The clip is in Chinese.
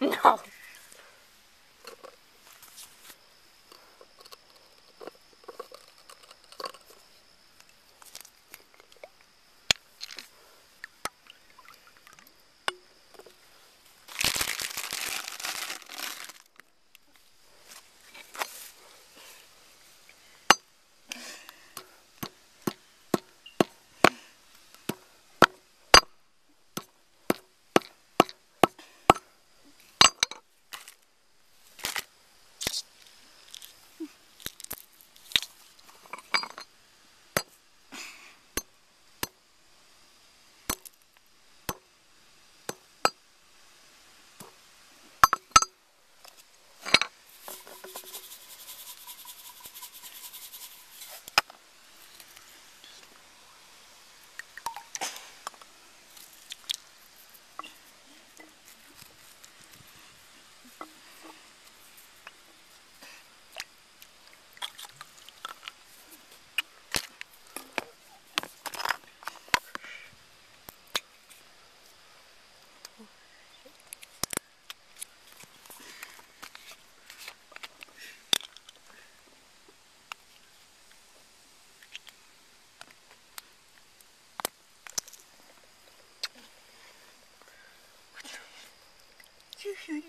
No. 就是。